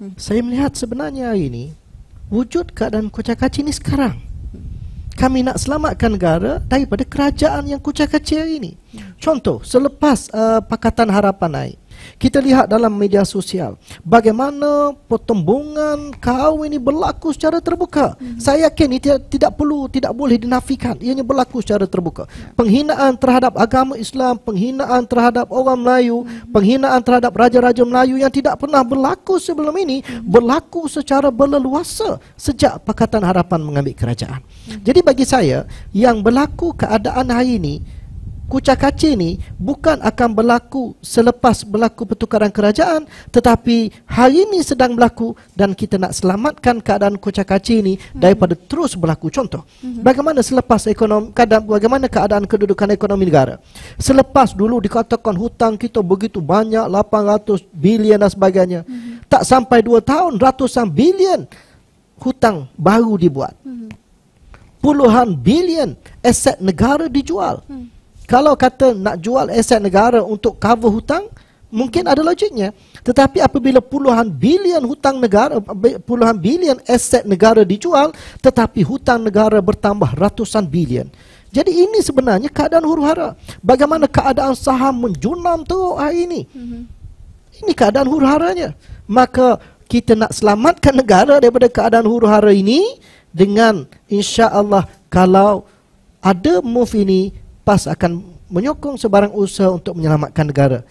Hmm. Saya melihat sebenarnya hari ini wujud keadaan kucak-kacir ini sekarang. Kami nak selamatkan negara daripada kerajaan yang kucak-kacir ini. Hmm. Contoh, selepas uh, Pakatan Harapan naik, kita lihat dalam media sosial bagaimana pertembungan kaum ini berlaku secara terbuka. Mm-hmm. Saya yakin ini tidak, tidak perlu tidak boleh dinafikan. Ianya berlaku secara terbuka. Penghinaan terhadap agama Islam, penghinaan terhadap orang Melayu, mm-hmm. penghinaan terhadap raja-raja Melayu yang tidak pernah berlaku sebelum ini mm-hmm. berlaku secara berleluasa sejak Pakatan Harapan mengambil kerajaan. Mm-hmm. Jadi bagi saya yang berlaku keadaan hari ini kucak kacir ni bukan akan berlaku selepas berlaku pertukaran kerajaan tetapi hari ini sedang berlaku dan kita nak selamatkan keadaan kucak kacir ni hmm. daripada terus berlaku contoh hmm. bagaimana selepas ekonomi keadaan bagaimana keadaan kedudukan ekonomi negara selepas dulu dikatakan hutang kita begitu banyak 800 bilion dan sebagainya hmm. tak sampai 2 tahun ratusan bilion hutang baru dibuat puluhan bilion aset negara dijual hmm. Kalau kata nak jual aset negara untuk cover hutang, mungkin ada logiknya. Tetapi apabila puluhan bilion hutang negara, puluhan bilion aset negara dijual, tetapi hutang negara bertambah ratusan bilion. Jadi ini sebenarnya keadaan huru hara. Bagaimana keadaan saham menjunam tu hari ini? Mhm. Ini keadaan huru haranya. Maka kita nak selamatkan negara daripada keadaan huru hara ini dengan insya Allah kalau ada move ini PAS akan menyokong sebarang usaha untuk menyelamatkan negara.